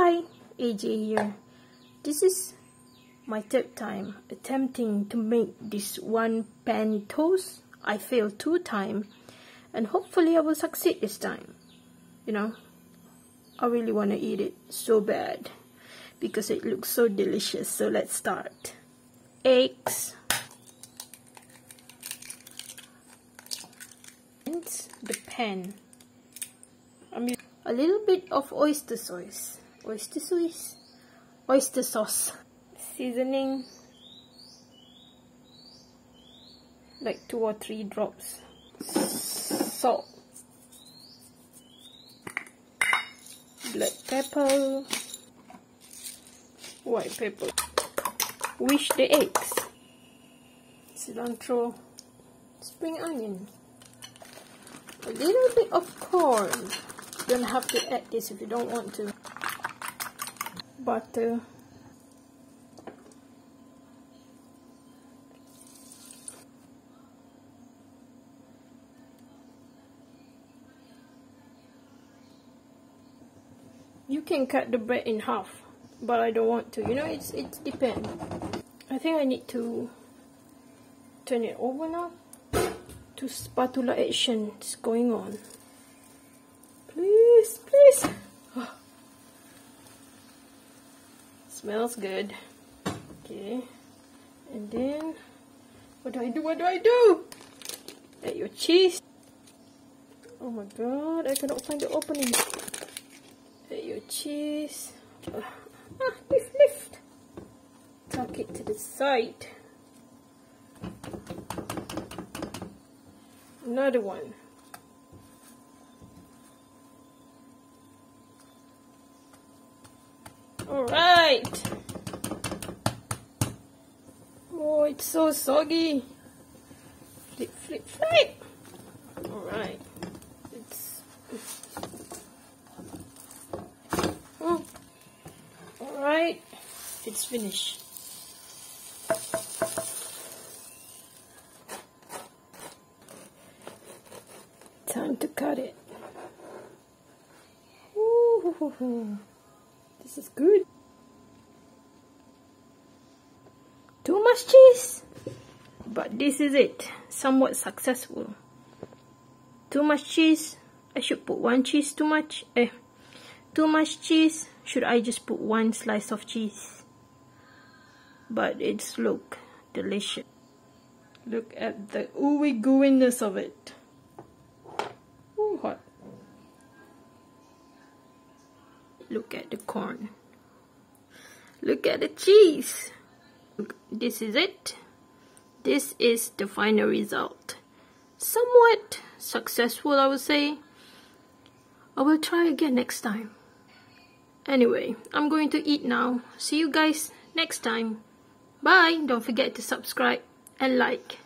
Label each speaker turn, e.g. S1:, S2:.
S1: Hi, AJ here. This is my third time attempting to make this one pan toast. I failed two times and hopefully I will succeed this time. You know, I really want to eat it so bad because it looks so delicious. So let's start. Eggs. And the pan. I mean, a little bit of oyster sauce oyster sauce. Oyster sauce. Seasoning. Like two or three drops. Salt. Black pepper. White pepper. Wish the eggs. Cilantro. Spring onion. A little bit of corn. You don't have to add this if you don't want to butter you can cut the bread in half but I don't want to. You know it's it depends. I think I need to turn it over now. To spatula action is going on. Please please Smells good. Okay. And then, what do I do? What do I do? Add your cheese. Oh my god, I cannot find the opening. Add your cheese. Uh, ah, lift, lift. Tuck it to the side. Another one. Alright. Oh, it's so soggy. Flip, flip, flip. Alright. It's... Oh. Alright. It's finished. Time to cut it. Ooh. This is good. Too much cheese. But this is it. Somewhat successful. Too much cheese. I should put one cheese too much. Eh. Too much cheese. Should I just put one slice of cheese? But it's look delicious. Look at the ooey gooiness of it. Ooh, hot. Look at the corn. Look at the cheese. This is it. This is the final result. Somewhat successful, I would say. I will try again next time. Anyway, I'm going to eat now. See you guys next time. Bye. Don't forget to subscribe and like.